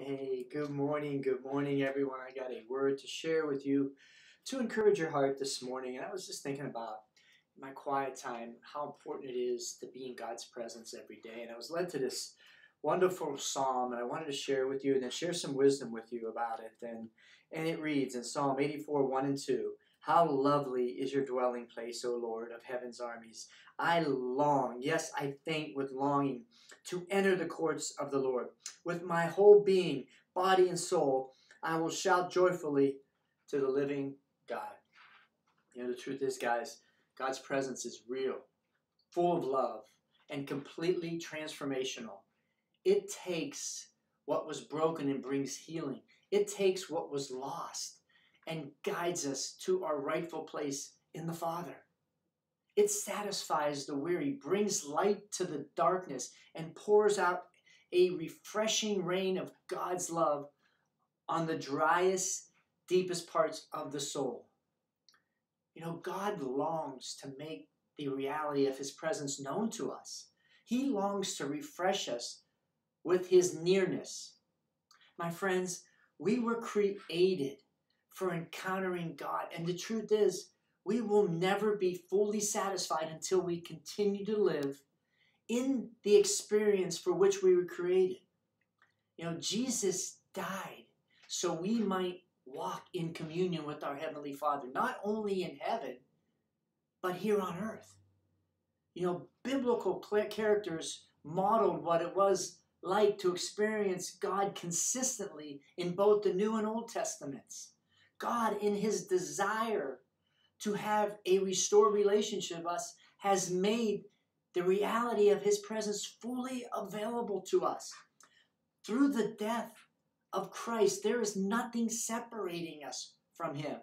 Hey, good morning, good morning, everyone. I got a word to share with you to encourage your heart this morning. And I was just thinking about my quiet time, how important it is to be in God's presence every day. And I was led to this wonderful psalm, and I wanted to share with you and then share some wisdom with you about it. And, and it reads in Psalm 84 1 and 2 How lovely is your dwelling place, O Lord of heaven's armies! I long, yes, I faint with longing to enter the courts of the Lord. With my whole being, body, and soul, I will shout joyfully to the living God. You know, the truth is, guys, God's presence is real, full of love, and completely transformational. It takes what was broken and brings healing. It takes what was lost and guides us to our rightful place in the Father. It satisfies the weary, brings light to the darkness, and pours out a refreshing rain of God's love on the driest, deepest parts of the soul. You know, God longs to make the reality of His presence known to us. He longs to refresh us with His nearness. My friends, we were created for encountering God. And the truth is, we will never be fully satisfied until we continue to live in the experience for which we were created. You know, Jesus died so we might walk in communion with our Heavenly Father, not only in heaven, but here on earth. You know, biblical characters modeled what it was like to experience God consistently in both the New and Old Testaments. God, in His desire to have a restored relationship with us has made the reality of his presence fully available to us. Through the death of Christ, there is nothing separating us from him.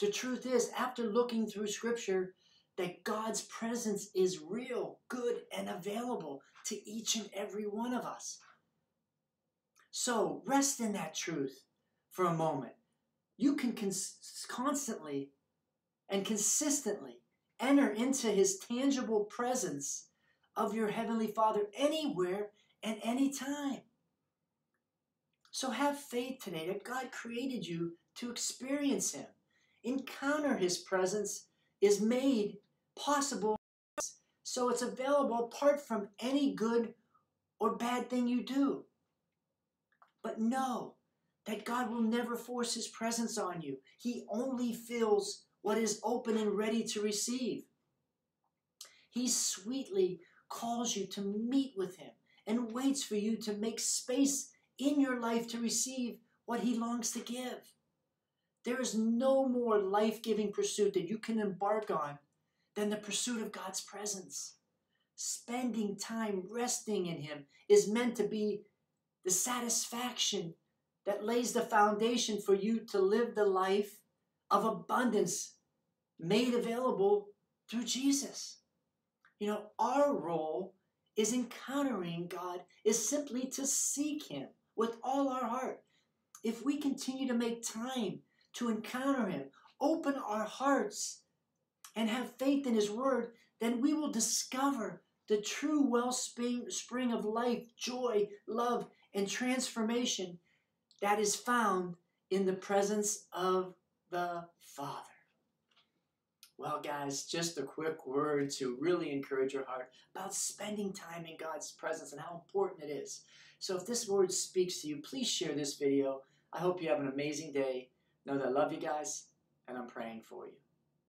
The truth is, after looking through scripture, that God's presence is real, good, and available to each and every one of us. So rest in that truth for a moment. You can cons- constantly and consistently enter into his tangible presence of your Heavenly Father anywhere and anytime. So have faith today that God created you to experience Him. Encounter His presence is made possible, so it's available apart from any good or bad thing you do. But know that God will never force His presence on you, He only fills what is open and ready to receive. He sweetly calls you to meet with Him and waits for you to make space in your life to receive what He longs to give. There is no more life giving pursuit that you can embark on than the pursuit of God's presence. Spending time resting in Him is meant to be the satisfaction that lays the foundation for you to live the life of abundance made available through Jesus. You know, our role is encountering God, is simply to seek Him with all our heart. If we continue to make time to encounter Him, open our hearts, and have faith in His Word, then we will discover the true wellspring spring of life, joy, love, and transformation that is found in the presence of the Father. Well, guys, just a quick word to really encourage your heart about spending time in God's presence and how important it is. So, if this word speaks to you, please share this video. I hope you have an amazing day. Know that I love you guys, and I'm praying for you.